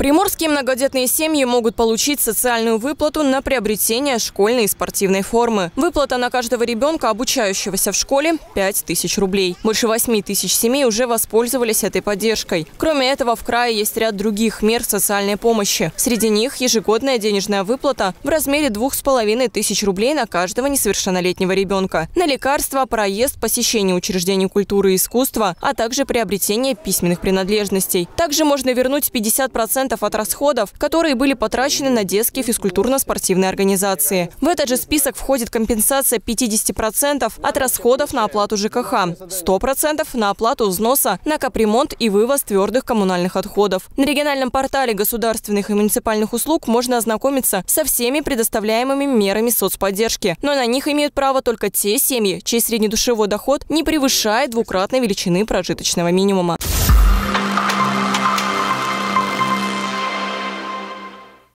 Приморские многодетные семьи могут получить социальную выплату на приобретение школьной и спортивной формы. Выплата на каждого ребенка, обучающегося в школе – 5 тысяч рублей. Больше 8 тысяч семей уже воспользовались этой поддержкой. Кроме этого, в крае есть ряд других мер социальной помощи. Среди них ежегодная денежная выплата в размере 2,5 тысяч рублей на каждого несовершеннолетнего ребенка. На лекарства, проезд, посещение учреждений культуры и искусства, а также приобретение письменных принадлежностей. Также можно вернуть 50% 10% от расходов, которые были потрачены на детские физкультурно-спортивные организации. В этот же список входит компенсация 50% от расходов на оплату ЖКХ, 100% на оплату взноса на капремонт и вывоз твердых коммунальных отходов. На региональном портале государственных и муниципальных услуг можно ознакомиться со всеми предоставляемыми мерами соцподдержки. Но на них имеют право только те семьи, чей среднедушевой доход не превышает двукратной величины прожиточного минимума.